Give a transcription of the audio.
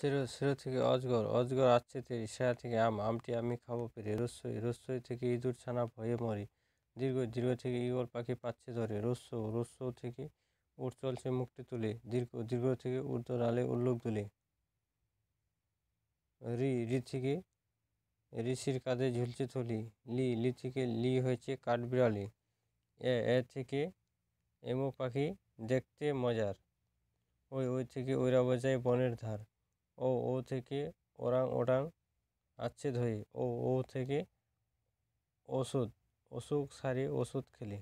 সেরো সেরো থেকে অজগর অজগর আছে তেরি, সেরা থেকে আম, আমটি আমি খাব পেরে রস্যই রস্যই থেকে ইঁদুর ছানা ভয়ে মরি, দীর্ঘ দীর্ঘ থেকে ঈগল পাখি পাচ্ছে ধরে, রস্য রস্য থেকে উঠ চলছে মুখটি তুলে, দীর্ঘ দীর্ঘ থেকে ঊর্ধ্ব ডালে উল্লুক দুলে। রি রি থেকে ঋষির কাঁধে ঝুলছে থলি, লি লি থেকে লি হয়েছে কাঠবিড়ালি, এ এ থেকে এমো পাখি দেখতে মজার, ওই ওই থেকে ওইরা বোঝায় বনের ধার। ও ও থেকে ওরাং ওরাং আছে ধরে ও ও থেকে ওষুধ অসুখ সারি ওষুধ খেলে